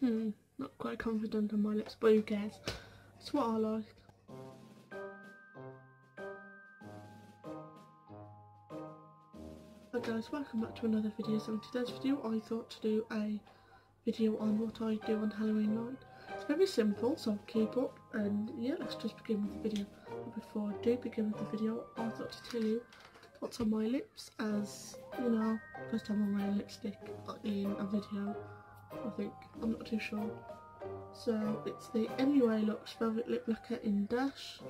Hmm, not quite confident on my lips, but who cares? It's what I like. Hi guys, welcome back to another video. So in today's video I thought to do a video on what I do on Halloween night. It's very simple, so keep up and yeah, let's just begin with the video. But before I do begin with the video, I thought to tell you what's on my lips as, you know, first time I'm wearing lipstick in a video, I think. I'm not too sure. So it's the MUA Luxe Velvet Lip Lacquer in Dash.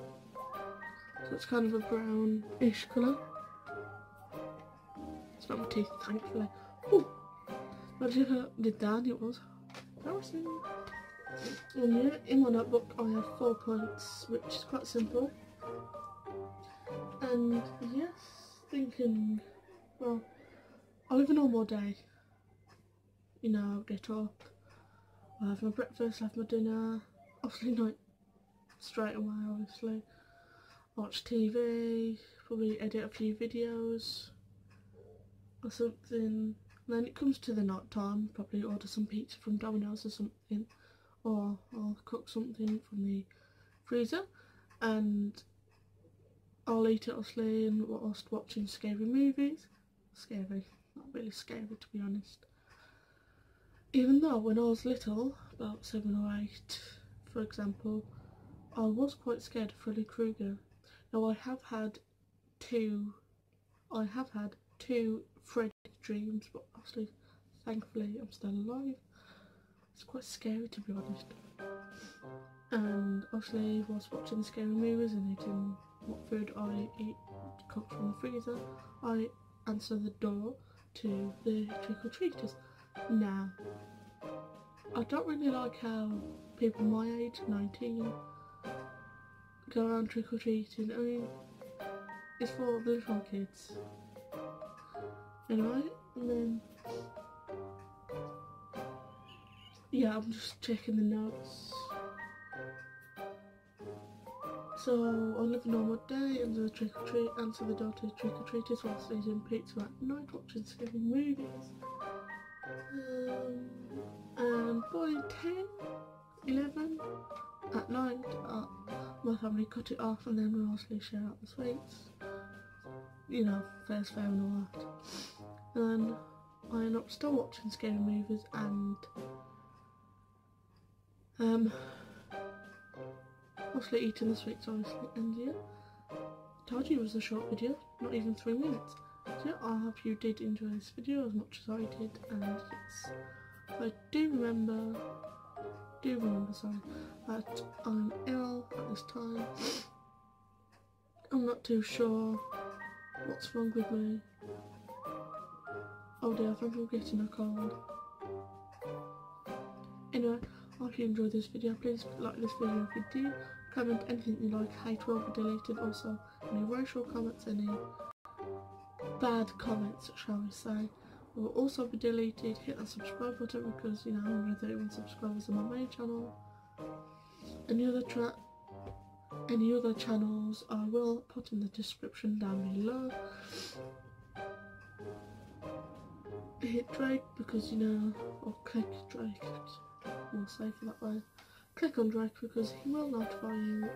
So it's kind of a brownish colour. It's not my teeth, thankfully. Oh, imagine if I did that, it was embarrassing. And yeah, in my notebook I have four points, which is quite simple. And yes, thinking, well, I live a normal day. You know, I'll get up, I'll have my breakfast, have my dinner, obviously not straight away, obviously. Watch TV, probably edit a few videos or something. then it comes to the night time, probably order some pizza from Domino's or something, or I'll cook something from the freezer, and I'll eat it obviously and whilst watching scary movies. Scary, not really scary to be honest. Even though when I was little, about seven or eight, for example, I was quite scared of Freddy Krueger. Now I have had two, I have had two Freddy dreams, but obviously, thankfully, I'm still alive. It's quite scary to be honest. And obviously, whilst watching the scary movies and eating what food I eat cooked from the freezer, I answer the door to the trick-or-treaters. Now, I don't really like how people my age, 19, go around trick-or-treating. I mean, it's for the little kids. Anyway, and then, yeah, I'm just checking the notes. So live a normal day and the trick or treat, answer the door to trick or treaters whilst eating pizza at night, watching scary movies. Um, and by 10, 11 at night, uh, my family cut it off and then we mostly share out the sweets. You know, first fair and all that. And I end up still watching scary movies and um, mostly eating the sweets obviously and yeah I told you it was a short video not even three minutes I hope you did enjoy this video as much as I did and yes I do remember do remember sorry that I'm ill at this time. I'm not too sure what's wrong with me. Oh dear I think I'm getting a cold. Anyway I hope you enjoyed this video. Please like this video if you do comment anything you like, hate will be deleted, also any racial comments, any bad comments shall we say will also be deleted, hit that subscribe button because you know 131 subscribers on my main channel. Any other tra any other channels I will put in the description down below. Hit Drake because you know, or click Drake, more safer that way click on Drake because he will notify you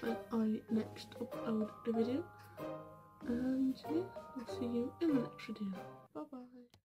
when I next upload a video. And yeah, I'll see you in the next video. Bye bye.